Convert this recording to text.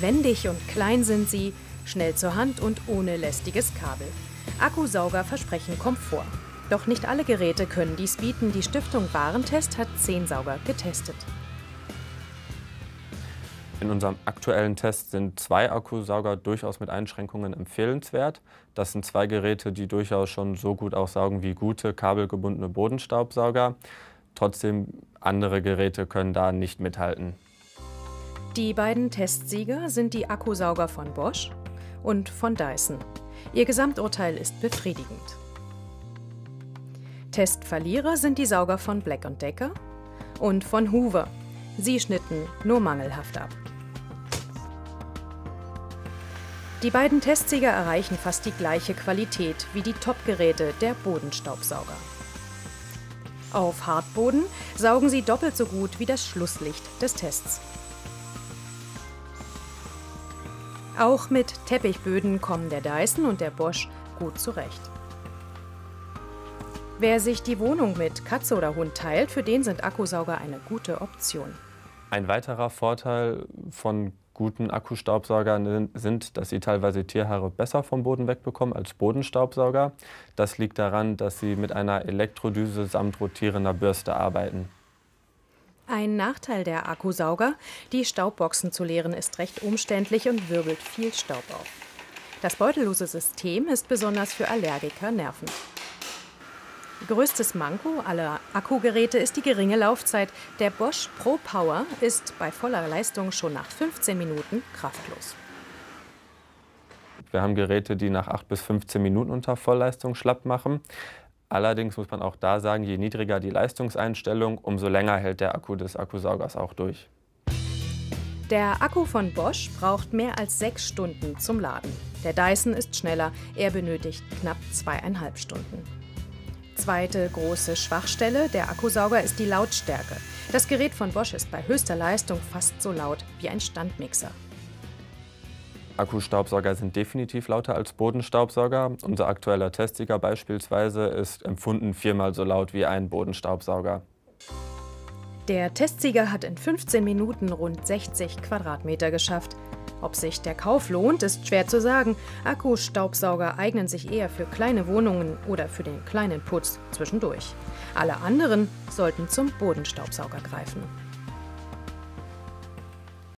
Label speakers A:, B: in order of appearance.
A: Wendig und klein sind sie, schnell zur Hand und ohne lästiges Kabel. Akkusauger versprechen Komfort. Doch nicht alle Geräte können dies bieten. Die Stiftung Warentest hat zehn Sauger getestet.
B: In unserem aktuellen Test sind zwei Akkusauger durchaus mit Einschränkungen empfehlenswert. Das sind zwei Geräte, die durchaus schon so gut aussaugen wie gute kabelgebundene Bodenstaubsauger. Trotzdem, andere Geräte können da nicht mithalten.
A: Die beiden Testsieger sind die Akkusauger von Bosch und von Dyson. Ihr Gesamturteil ist befriedigend. Testverlierer sind die Sauger von Black Decker und von Hoover. Sie schnitten nur mangelhaft ab. Die beiden Testsieger erreichen fast die gleiche Qualität wie die Top-Geräte der Bodenstaubsauger. Auf Hartboden saugen sie doppelt so gut wie das Schlusslicht des Tests. Auch mit Teppichböden kommen der Dyson und der Bosch gut zurecht. Wer sich die Wohnung mit Katze oder Hund teilt, für den sind Akkusauger eine gute Option.
B: Ein weiterer Vorteil von guten Akkustaubsaugern sind, dass sie teilweise Tierhaare besser vom Boden wegbekommen als Bodenstaubsauger. Das liegt daran, dass sie mit einer Elektrodüse samt rotierender Bürste arbeiten.
A: Ein Nachteil der Akkusauger, die Staubboxen zu leeren, ist recht umständlich und wirbelt viel Staub auf. Das beutellose System ist besonders für Allergiker nervend. Größtes Manko aller Akkugeräte ist die geringe Laufzeit. Der Bosch Pro Power ist bei voller Leistung schon nach 15 Minuten kraftlos.
B: Wir haben Geräte, die nach 8 bis 15 Minuten unter Vollleistung schlapp machen. Allerdings muss man auch da sagen, je niedriger die Leistungseinstellung, umso länger hält der Akku des Akkusaugers auch durch.
A: Der Akku von Bosch braucht mehr als sechs Stunden zum Laden. Der Dyson ist schneller, er benötigt knapp zweieinhalb Stunden. Zweite große Schwachstelle der Akkusauger ist die Lautstärke. Das Gerät von Bosch ist bei höchster Leistung fast so laut wie ein Standmixer.
B: Akkustaubsauger sind definitiv lauter als Bodenstaubsauger. Unser aktueller Testsieger beispielsweise ist empfunden viermal so laut wie ein Bodenstaubsauger.
A: Der Testsieger hat in 15 Minuten rund 60 Quadratmeter geschafft. Ob sich der Kauf lohnt, ist schwer zu sagen. Akkustaubsauger eignen sich eher für kleine Wohnungen oder für den kleinen Putz zwischendurch. Alle anderen sollten zum Bodenstaubsauger greifen.